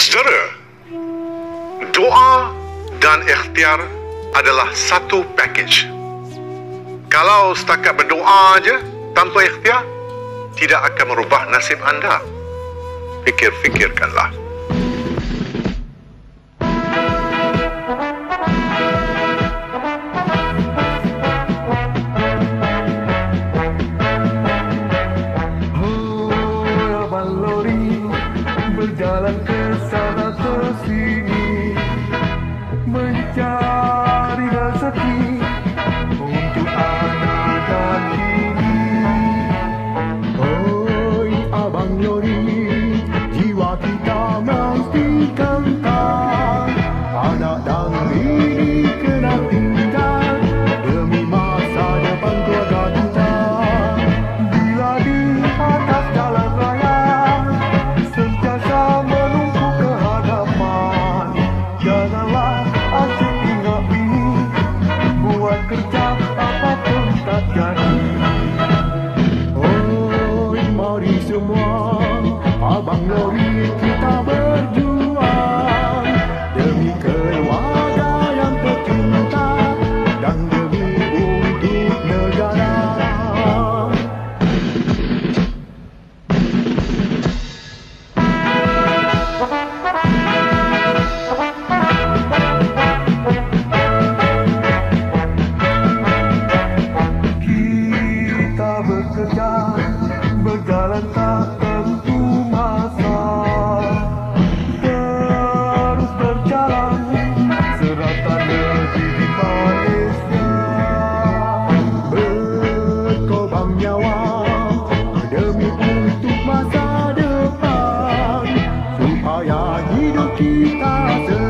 Saudara, doa dan ikhtiar adalah satu package. Kalau setakat berdoa aja tanpa ikhtiar, tidak akan merubah nasib anda. Fikir-fikirkanlah. Oh, ya Valori, berjalan ke Oh, apa tuntaskan Oi mari semua Abang Lori 輝き出す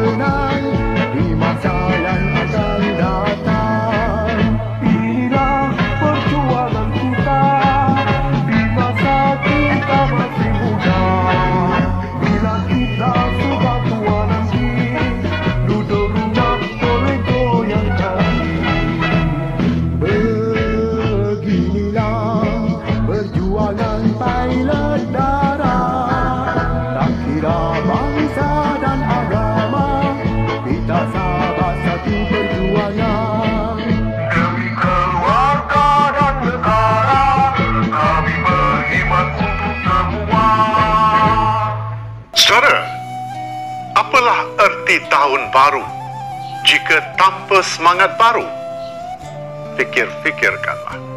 menanti tahun baru jika tanpa semangat baru? Fikir-fikirkanlah.